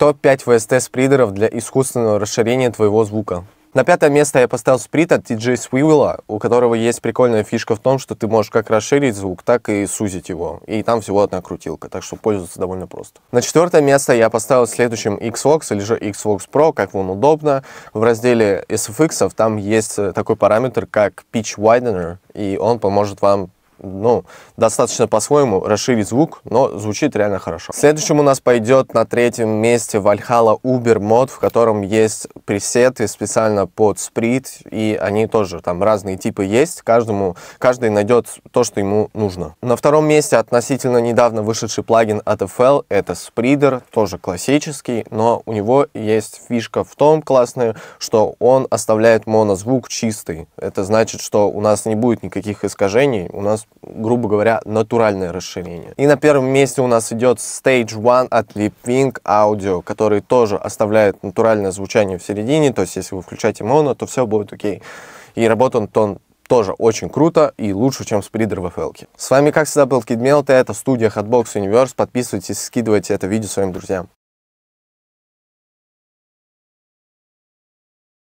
Топ-5 VST спридеров для искусственного расширения твоего звука. На пятое место я поставил сприт от DJ Swivel, у которого есть прикольная фишка в том, что ты можешь как расширить звук, так и сузить его. И там всего одна крутилка, так что пользоваться довольно просто. На четвертое место я поставил следующим Xvox или же Xvox Pro, как вам удобно. В разделе SFX там есть такой параметр, как Pitch Widener, и он поможет вам ну, достаточно по-своему расширить звук, но звучит реально хорошо. Следующим у нас пойдет на третьем месте Valhalla Uber мод, в котором есть пресеты специально под сприт, и они тоже там разные типы есть, каждому, каждый найдет то, что ему нужно. На втором месте относительно недавно вышедший плагин от FL, это Spreader, тоже классический, но у него есть фишка в том классная, что он оставляет монозвук чистый. Это значит, что у нас не будет никаких искажений, у нас грубо говоря, натуральное расширение. И на первом месте у нас идет Stage One от Lipwing Audio, который тоже оставляет натуральное звучание в середине, то есть если вы включаете моно, то все будет окей. И работает он тоже очень круто и лучше, чем спридер в FL. -ке. С вами, как всегда, был Кидмелт, это студия Hotbox Universe. Подписывайтесь, скидывайте это видео своим друзьям.